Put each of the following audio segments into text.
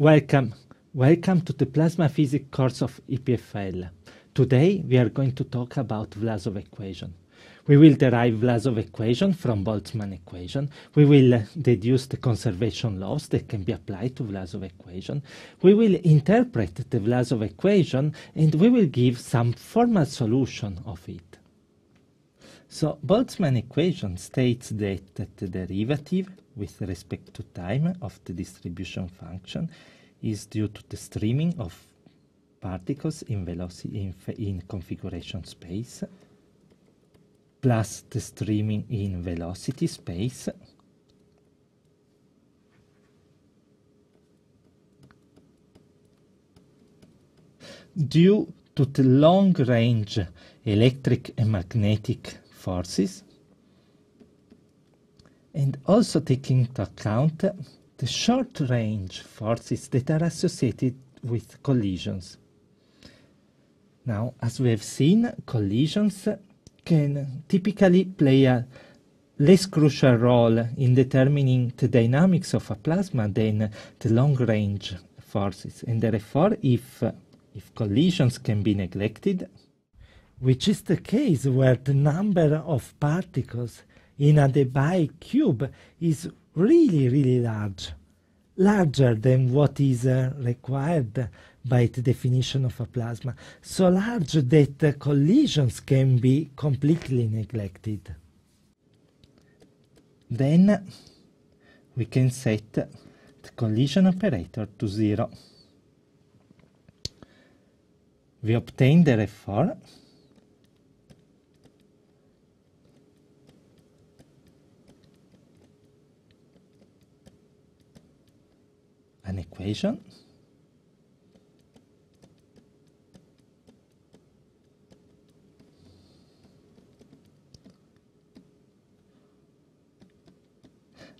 Welcome. Welcome to the Plasma Physics course of EPFL. Today we are going to talk about Vlasov equation. We will derive Vlasov equation from Boltzmann equation. We will uh, deduce the conservation laws that can be applied to Vlasov equation. We will interpret the Vlasov equation and we will give some formal solution of it. So Boltzmann equation states that the derivative with respect to time of the distribution function is due to the streaming of particles in velocity in, in configuration space plus the streaming in velocity space. Due to the long range electric and magnetic forces and also taking into account the short range forces that are associated with collisions. Now, as we have seen, collisions can typically play a less crucial role in determining the dynamics of a plasma than the long range forces, and therefore, if, if collisions can be neglected, which is the case where the number of particles in a Debye cube is really, really large, larger than what is uh, required by the definition of a plasma, so large that uh, collisions can be completely neglected. Then we can set the collision operator to zero. We obtain therefore an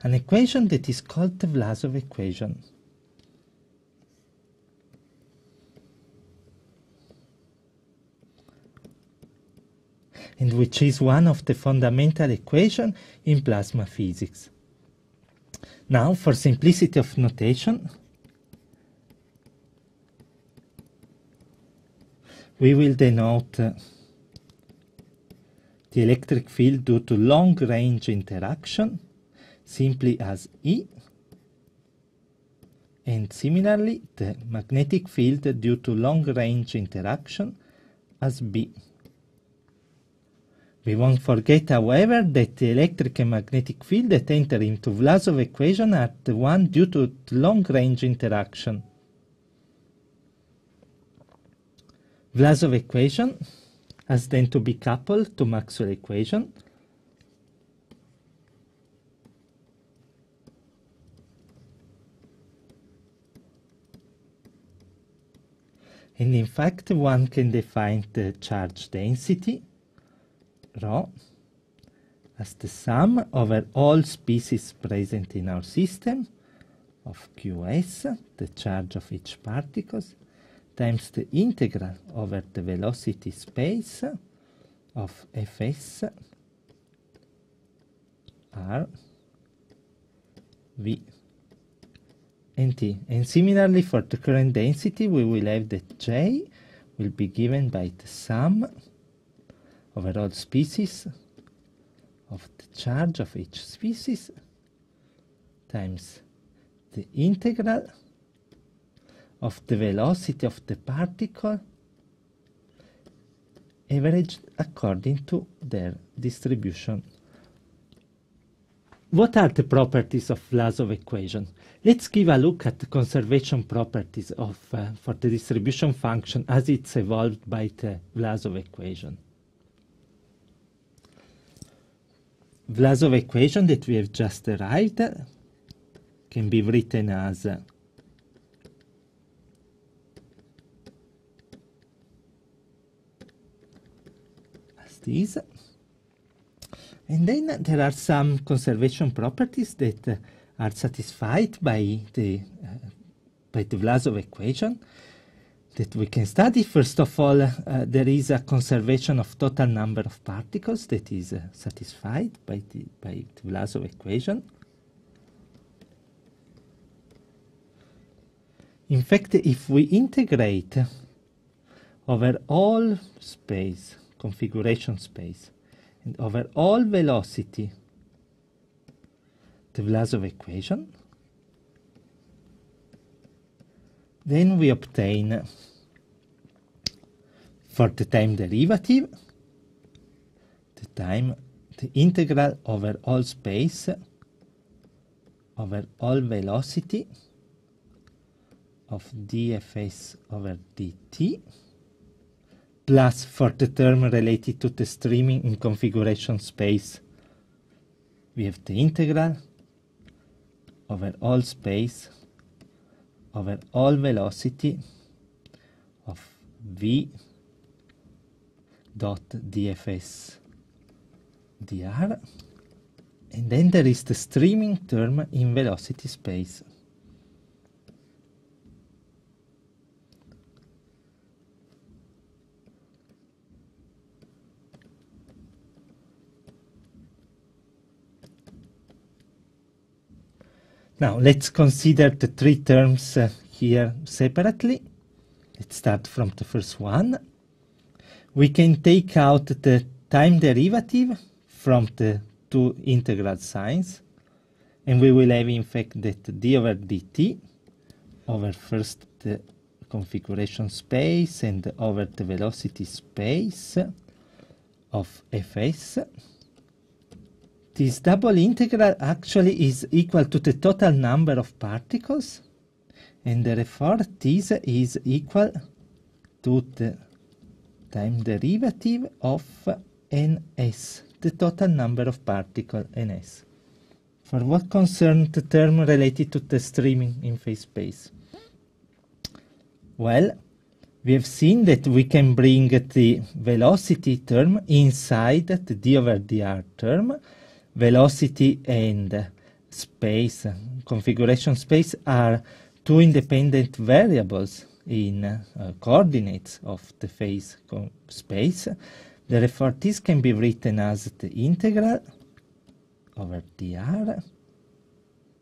an equation that is called the Vlasov equation. and which is one of the fundamental equations in plasma physics. Now, for simplicity of notation, we will denote the electric field due to long-range interaction simply as E and similarly the magnetic field due to long-range interaction as B. We won't forget, however, that the electric and magnetic field that enter into Vlasov equation are the one due to long-range interaction. Vlasov equation has then to be coupled to Maxwell equation. And in fact, one can define the charge density, rho, as the sum over all species present in our system of qs, the charge of each particle, times the integral over the velocity space of fs r v nt. And similarly for the current density, we will have that J will be given by the sum over all species of the charge of each species times the integral of the velocity of the particle averaged according to their distribution. What are the properties of Vlasov equation? Let's give a look at the conservation properties of uh, for the distribution function as it's evolved by the Vlasov equation. Vlasov equation that we have just derived can be written as this. And then there are some conservation properties that are satisfied by the uh, by the Vlasov equation that we can study. First of all, uh, there is a conservation of total number of particles that is uh, satisfied by the by the Vlasov equation. In fact, if we integrate over all space, configuration space, and over all velocity, the Vlasov equation, then we obtain for the time derivative, the time, the integral over all space, over all velocity of dfs over dt, plus for the term related to the streaming in configuration space, we have the integral over all space over all velocity of v dot dfs dr and then there is the streaming term in velocity space. Now let's consider the three terms uh, here separately. Let's start from the first one. We can take out the time derivative from the two integral signs and we will have in fact that d over dt over first the configuration space and over the velocity space of fs this double integral actually is equal to the total number of particles and therefore this is equal to the time derivative of ns, the total number of particles ns. For what concerns the term related to the streaming in phase space? Well, we have seen that we can bring the velocity term inside the d over dr term velocity and space, configuration space, are two independent variables in uh, coordinates of the phase space. Therefore, this can be written as the integral over dr,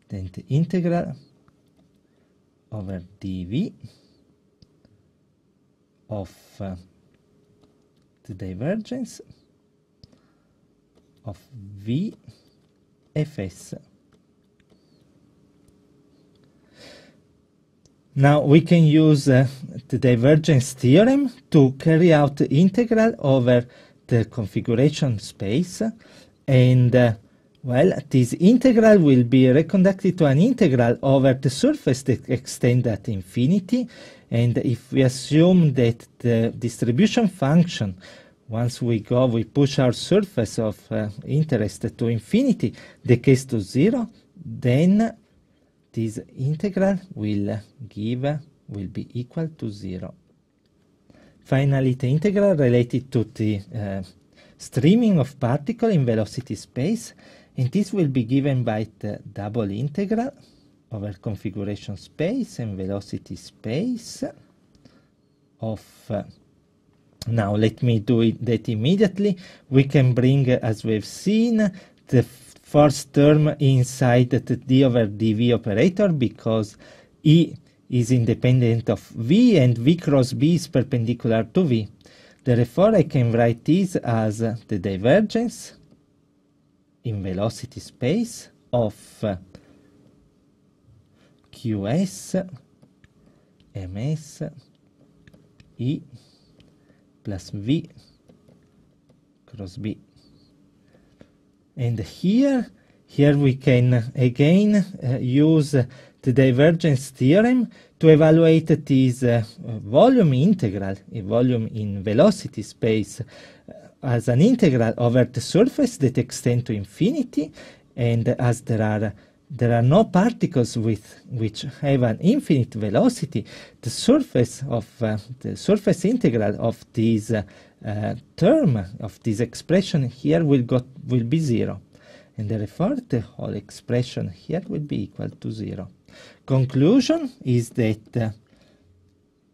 then the integral over dv of uh, the divergence of VFS. Now we can use uh, the divergence theorem to carry out the integral over the configuration space and uh, well this integral will be reconducted to an integral over the surface that extends at infinity and if we assume that the distribution function once we go, we push our surface of uh, interest to infinity, decays to zero, then this integral will give, will be equal to zero. Finally, the integral related to the uh, streaming of particle in velocity space, and this will be given by the double integral over configuration space and velocity space of uh, now let me do it that immediately. We can bring, as we've seen, the first term inside the d over dv operator because E is independent of v and v cross b is perpendicular to v. Therefore, I can write this as the divergence in velocity space of qs ms e plus V cross B. And here, here we can again uh, use the divergence theorem to evaluate this uh, volume integral, a volume in velocity space, uh, as an integral over the surface that extend to infinity, and as there are there are no particles with which have an infinite velocity, the surface of uh, the surface integral of this uh, uh, term of this expression here will will be zero, and therefore the whole expression here will be equal to zero. Conclusion is that uh,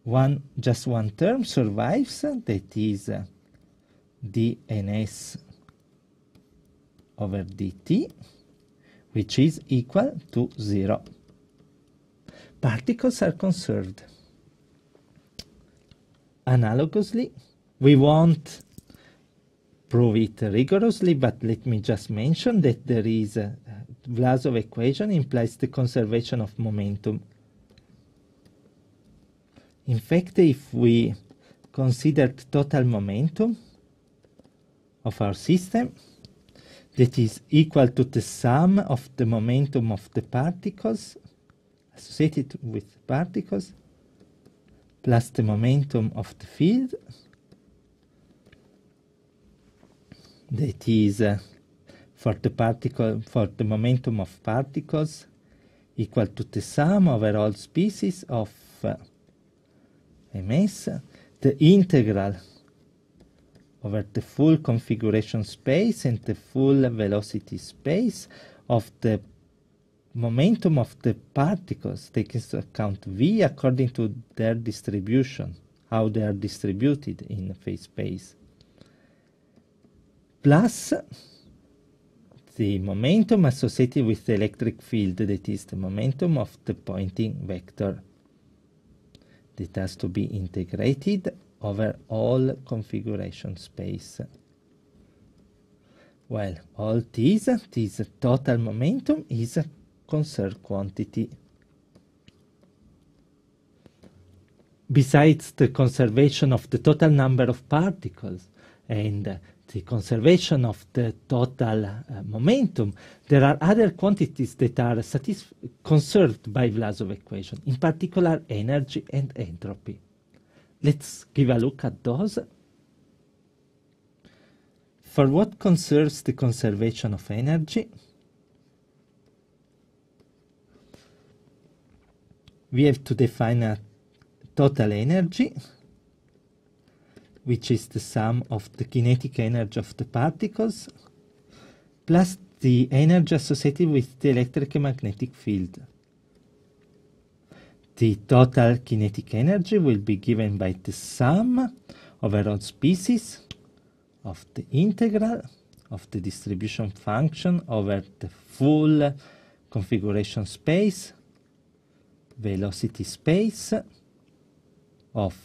one just one term survives, that is uh, dns over dt which is equal to 0. particles are conserved. Analogously, we won't prove it rigorously, but let me just mention that there is a Vlasov equation implies the conservation of momentum. In fact, if we considered total momentum of our system, that is equal to the sum of the momentum of the particles associated with particles plus the momentum of the field that is uh, for the particle for the momentum of particles equal to the sum over all species of uh, ms the integral over the full configuration space and the full velocity space of the momentum of the particles taking into account v according to their distribution, how they are distributed in phase space, plus the momentum associated with the electric field, that is the momentum of the Poynting vector that has to be integrated over all configuration space. Well, all this, this total momentum is a conserved quantity. Besides the conservation of the total number of particles and the conservation of the total uh, momentum, there are other quantities that are conserved by Vlasov equation, in particular energy and entropy. Let's give a look at those. For what concerns the conservation of energy, we have to define a total energy, which is the sum of the kinetic energy of the particles plus the energy associated with the electric and magnetic field. The total kinetic energy will be given by the sum over all species of the integral of the distribution function over the full configuration space, velocity space of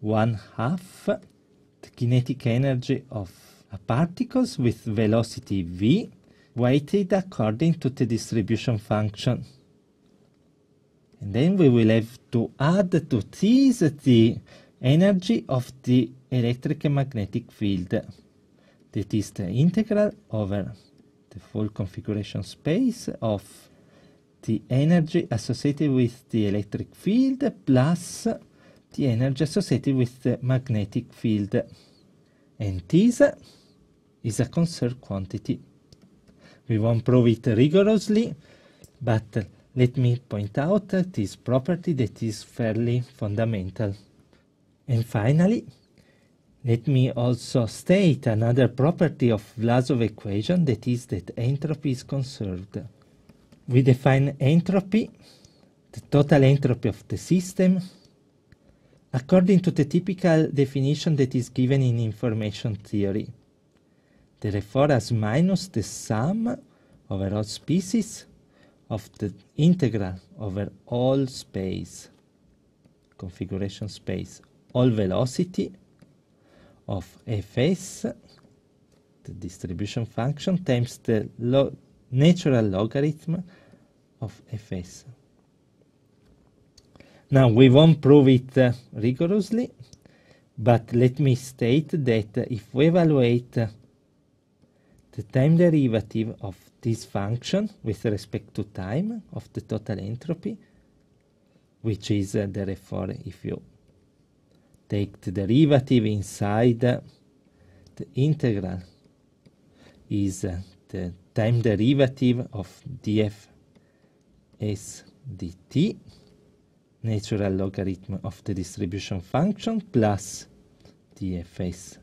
one half the kinetic energy of particles with velocity v weighted according to the distribution function. And then we will have to add to this the energy of the electric magnetic field. That is the integral over the full configuration space of the energy associated with the electric field plus the energy associated with the magnetic field. And this is a conserved quantity. We won't prove it rigorously, but let me point out this property that is fairly fundamental. And finally, let me also state another property of Vlasov equation that is that entropy is conserved. We define entropy, the total entropy of the system, according to the typical definition that is given in information theory. Therefore, as minus the sum over all species of the integral over all space, configuration space, all velocity of fs, the distribution function, times the lo natural logarithm of fs. Now, we won't prove it uh, rigorously, but let me state that if we evaluate uh, the time derivative of this function with respect to time of the total entropy, which is uh, therefore if you take the derivative inside uh, the integral is uh, the time derivative of df s dt natural logarithm of the distribution function plus dfs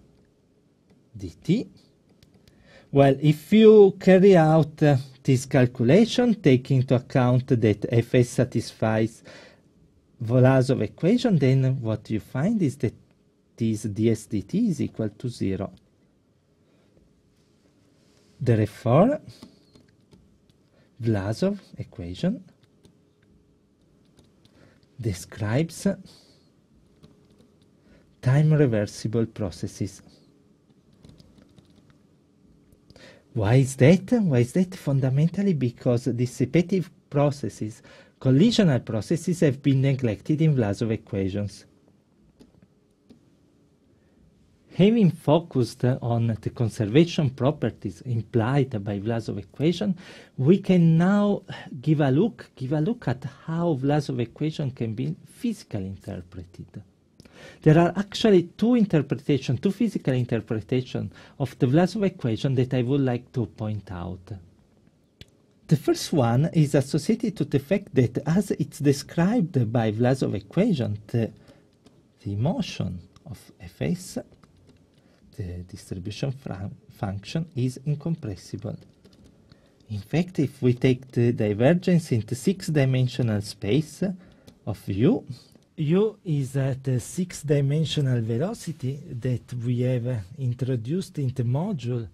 dt well, if you carry out uh, this calculation, take into account that fs satisfies Vlasov equation, then what you find is that this ds dt is equal to 0. Therefore, Vlasov equation describes time reversible processes. Why is that? Why is that? Fundamentally because dissipative processes, collisional processes have been neglected in Vlasov equations. Having focused on the conservation properties implied by Vlasov equation, we can now give a look, give a look at how Vlasov equation can be physically interpreted. There are actually two interpretations, two physical interpretations of the Vlasov equation that I would like to point out. The first one is associated to the fact that as it's described by Vlasov equation, the, the motion of Fs the distribution function is incompressible. In fact, if we take the divergence into six-dimensional space of u, u is uh, the six-dimensional velocity that we have introduced in the module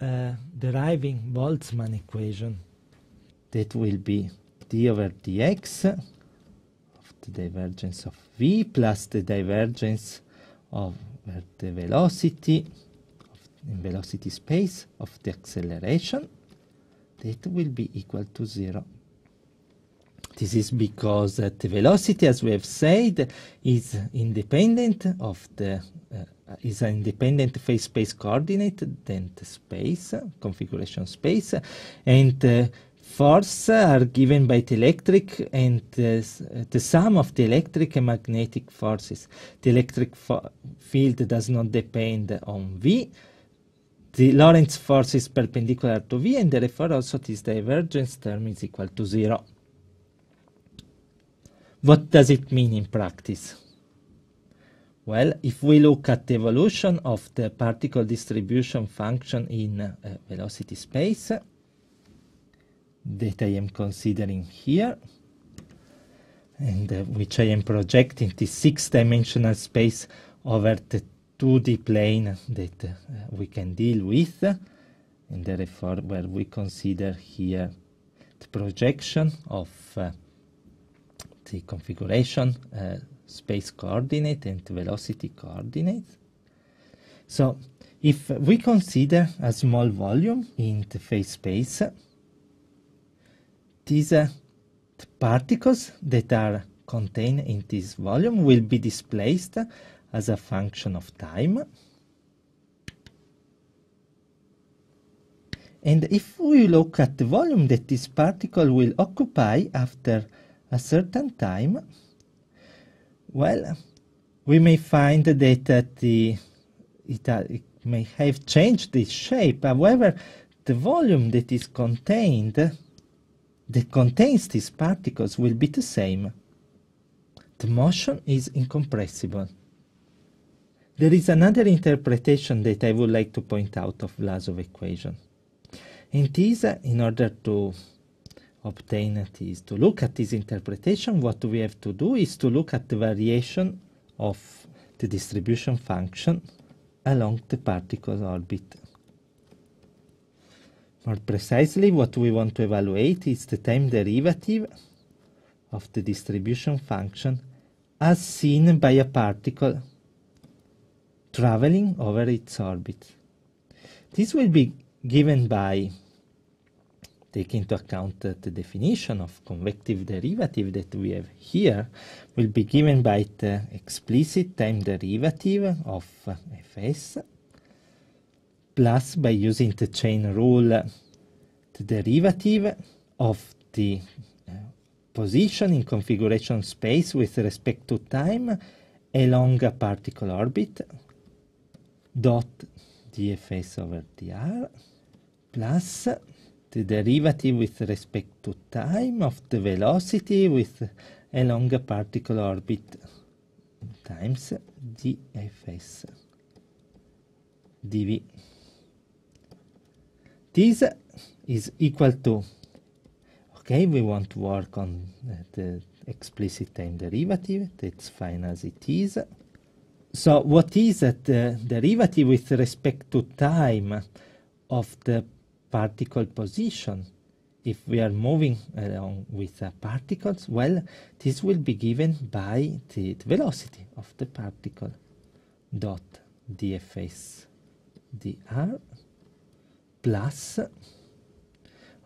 uh, deriving Boltzmann equation. That will be d over dx of the divergence of v plus the divergence of the velocity in velocity space of the acceleration that will be equal to zero. This is because uh, the velocity, as we have said, is independent of the uh, is an independent phase space coordinate than the space configuration space, and uh, force are given by the electric and the sum of the electric and magnetic forces. The electric field does not depend on V. The Lorentz force is perpendicular to V and therefore also this divergence term is equal to zero. What does it mean in practice? Well, if we look at the evolution of the particle distribution function in uh, velocity space, that I am considering here and uh, which I am projecting this six-dimensional space over the 2D plane that uh, we can deal with and therefore where we consider here the projection of uh, the configuration uh, space coordinate and velocity coordinate. So if we consider a small volume in the phase space, these uh, particles that are contained in this volume will be displaced as a function of time. And if we look at the volume that this particle will occupy after a certain time, well, we may find that uh, the, it, uh, it may have changed its shape. However, the volume that is contained that contains these particles will be the same. The motion is incompressible. There is another interpretation that I would like to point out of Vlasov equation. And this, in order to obtain this, to look at this interpretation, what we have to do is to look at the variation of the distribution function along the particle orbit. More precisely, what we want to evaluate is the time derivative of the distribution function as seen by a particle traveling over its orbit. This will be given by taking into account that the definition of convective derivative that we have here will be given by the explicit time derivative of fs plus by using the chain rule the derivative of the uh, position in configuration space with respect to time along a particle orbit dot dfs over dr plus the derivative with respect to time of the velocity with along a particle orbit times dfs dv this is equal to, okay, we want to work on the explicit time derivative, that's fine as it is. So what is the uh, derivative with respect to time of the particle position if we are moving along with uh, particles, well, this will be given by the, the velocity of the particle dot dfs dr plus,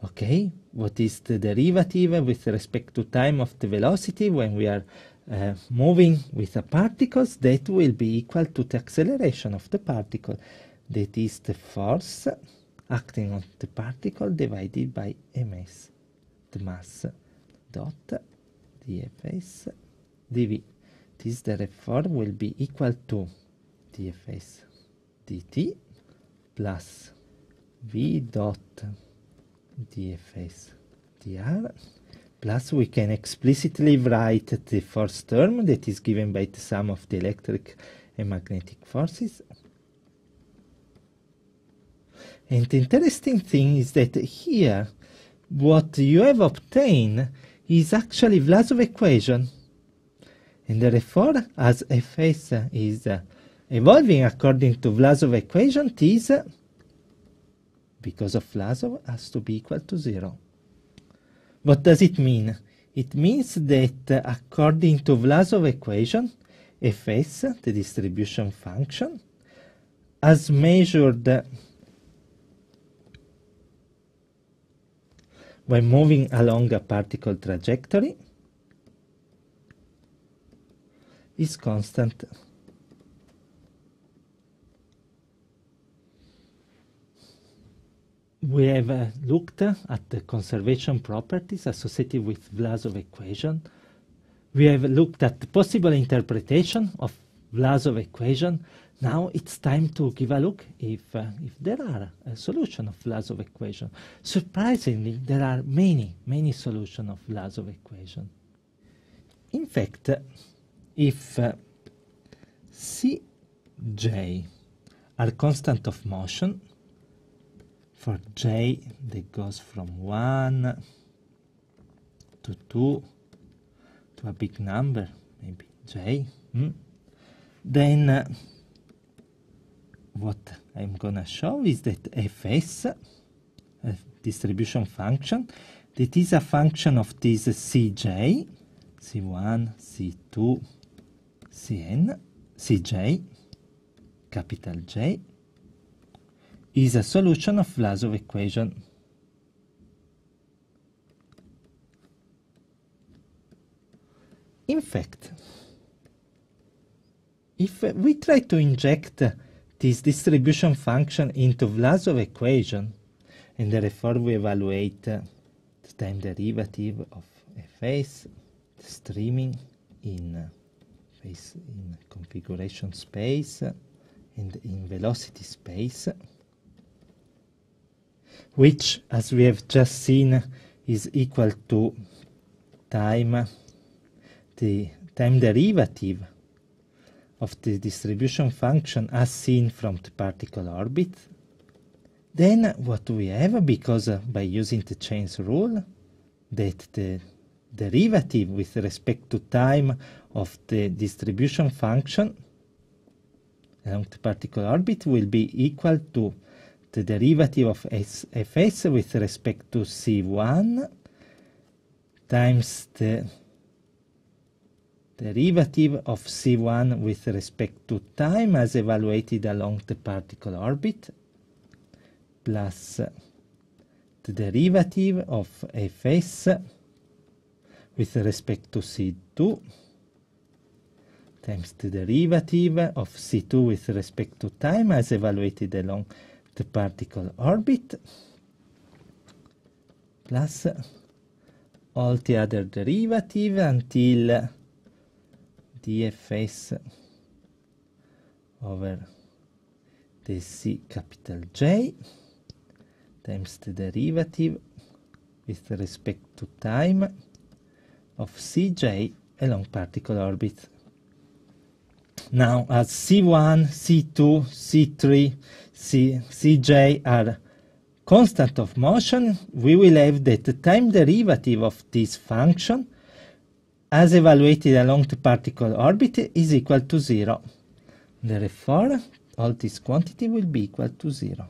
okay, what is the derivative with respect to time of the velocity when we are uh, moving with the particles, that will be equal to the acceleration of the particle. That is the force acting on the particle divided by ms, the mass dot dfs dv. This therefore will be equal to dfs dt plus v dot dfs dr plus we can explicitly write the first term that is given by the sum of the electric and magnetic forces and the interesting thing is that here, what you have obtained is actually Vlasov equation. And therefore, as Fs is uh, evolving according to Vlasov equation, this, uh, because of Vlasov, has to be equal to zero. What does it mean? It means that uh, according to Vlasov equation, Fs, the distribution function, as measured when moving along a particle trajectory is constant. We have uh, looked at the conservation properties associated with Vlasov equation. We have looked at the possible interpretation of Vlasov equation now it's time to give a look if, uh, if there are a solution of Vlasov equation. Surprisingly, there are many, many solutions of Vlasov equation. In fact, if uh, Cj are constant of motion, for j that goes from 1 to 2 to a big number, maybe j, hmm? then uh, what I'm gonna show is that fs, a distribution function, that is a function of this cj, c1, c2, cn, cj, capital J, is a solution of Vlasov equation. In fact, if we try to inject this distribution function into Vlasov equation, and therefore we evaluate uh, the time derivative of phase streaming in uh, phase in configuration space and in velocity space, which, as we have just seen, is equal to time the time derivative of the distribution function as seen from the particle orbit. Then what we have? Because uh, by using the chains rule, that the derivative with respect to time of the distribution function along the particle orbit will be equal to the derivative of S fs with respect to c1 times the derivative of C1 with respect to time as evaluated along the particle orbit plus the derivative of Fs with respect to C2 times the derivative of C2 with respect to time as evaluated along the particle orbit plus all the other derivative until dfs over the c capital J times the derivative with respect to time of Cj along particle orbit. Now, as C1, C2, C3, C, Cj are constant of motion, we will have that the time derivative of this function as evaluated along the particle orbit is equal to zero. Therefore, all this quantity will be equal to zero.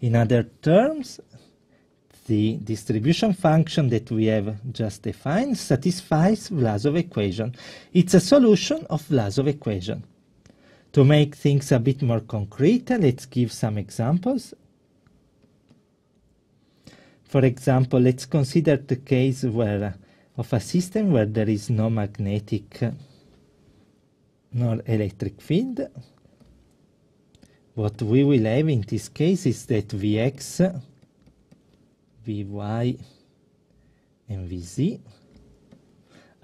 In other terms, the distribution function that we have just defined satisfies Vlasov equation. It's a solution of Vlasov equation. To make things a bit more concrete, let's give some examples. For example, let's consider the case where of a system where there is no magnetic nor electric field. What we will have in this case is that Vx Vy and Vz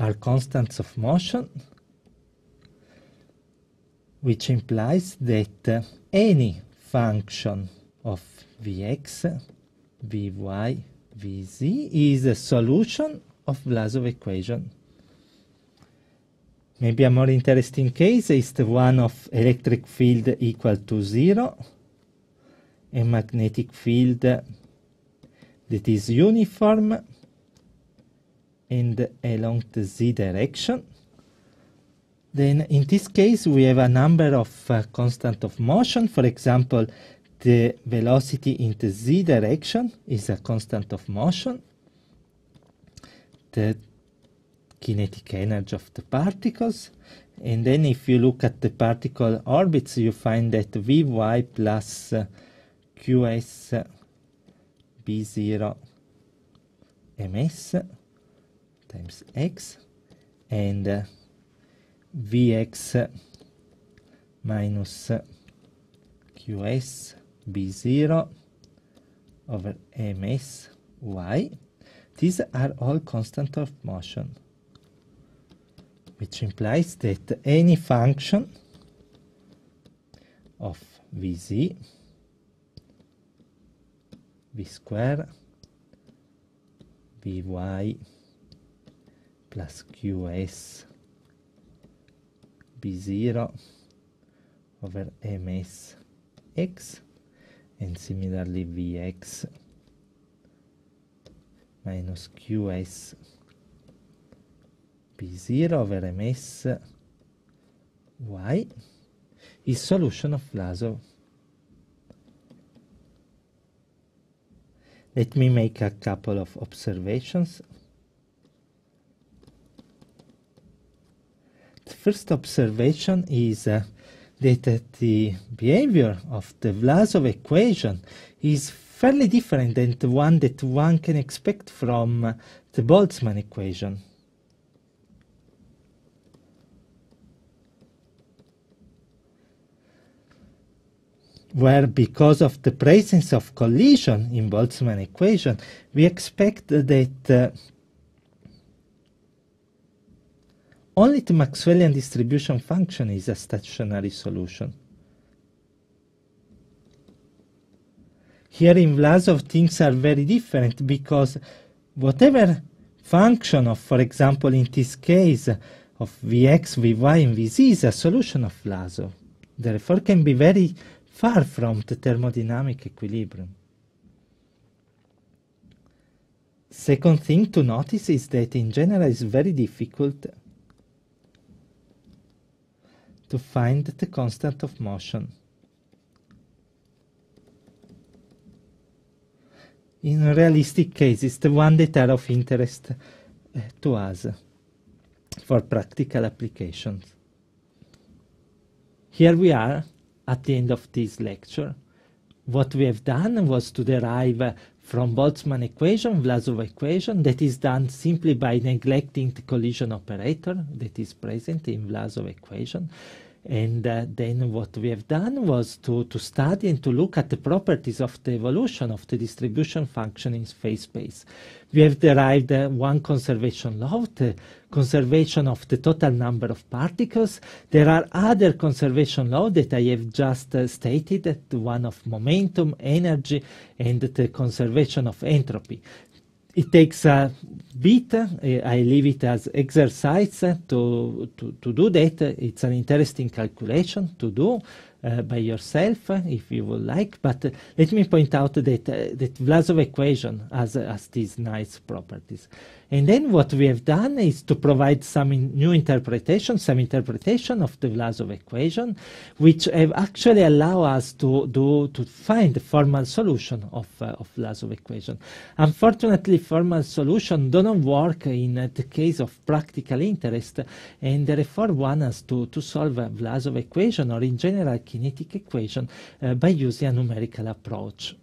are constants of motion, which implies that uh, any function of Vx, Vy, Vz is a solution of Vlasov equation. Maybe a more interesting case is the one of electric field equal to zero, a magnetic field that is uniform and along the z direction. Then in this case we have a number of uh, constant of motion. For example, the velocity in the z direction is a constant of motion. The kinetic energy of the particles. And then if you look at the particle orbits, you find that Vy plus uh, Qs b0 ms times x and uh, vx minus qs b0 over ms y. These are all constant of motion, which implies that any function of vz v square vy plus qs b0 over ms x and similarly vx minus qs b0 over ms y is solution of Vlasov. Let me make a couple of observations. The first observation is uh, that the behavior of the Vlasov equation is fairly different than the one that one can expect from the Boltzmann equation. where because of the presence of collision in Boltzmann equation, we expect that uh, only the Maxwellian distribution function is a stationary solution. Here in Vlasov things are very different because whatever function of, for example, in this case, of Vx, Vy, and Vz is a solution of Vlasov. Therefore can be very far from the thermodynamic equilibrium. Second thing to notice is that in general it's very difficult to find the constant of motion. In realistic cases, the one that are of interest uh, to us for practical applications. Here we are at the end of this lecture. What we have done was to derive uh, from Boltzmann equation, Vlasov equation, that is done simply by neglecting the collision operator that is present in Vlasov equation. And uh, then what we have done was to, to study and to look at the properties of the evolution of the distribution function in phase space. We have derived uh, one conservation law, the conservation of the total number of particles. There are other conservation laws that I have just uh, stated, the one of momentum, energy, and the conservation of entropy it takes a bit. I leave it as exercise to, to, to do that. It's an interesting calculation to do. uh, by yourself if you would like. But uh, let me point out that that Vlasov equation has has these nice properties. And then what we have done is to provide some in new interpretation, some interpretation of the Vlasov equation, which have actually allow us to do to find the formal solution of uh, of Vlasov equation. Unfortunately, formal solution don't work in uh, the case of practical interest, and therefore one has to to solve a Vlasov equation or in general kinetic equation uh, by using a numerical approach.